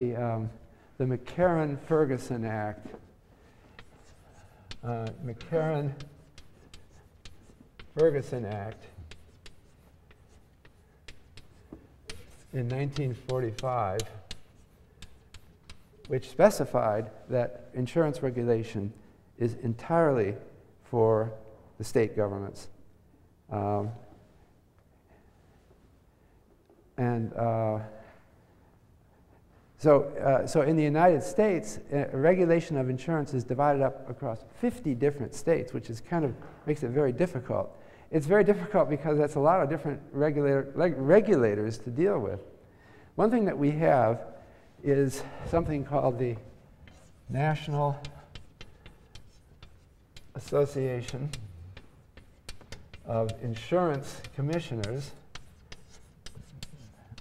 the, um, the McCarran-Ferguson Act. Uh, McCarran-Ferguson Act in 1945, which specified that insurance regulation is entirely for the state governments. Um, and uh, so, uh, so in the United States, uh, regulation of insurance is divided up across 50 different states, which is kind of makes it very difficult. It's very difficult because that's a lot of different regulator, regulators to deal with. One thing that we have is something called the National Association of Insurance Commissioners,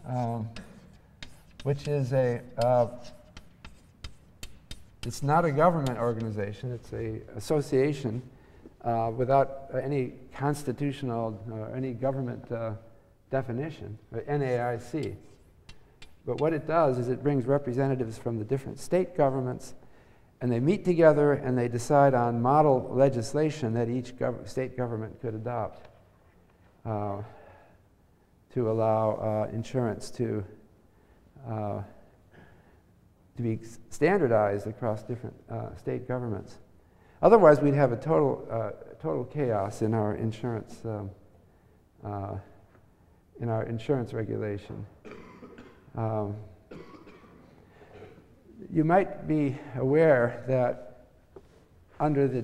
um, which is a, uh, it's not a government organization, it's a association uh, without any constitutional or any government uh, definition, NAIC. But what it does is it brings representatives from the different state governments and they meet together and they decide on model legislation that each gov state government could adopt uh, to allow uh, insurance to, uh, to be standardized across different uh, state governments. Otherwise, we'd have a total, uh, total chaos in our insurance, um, uh, in our insurance regulation. Um, you might be aware that under the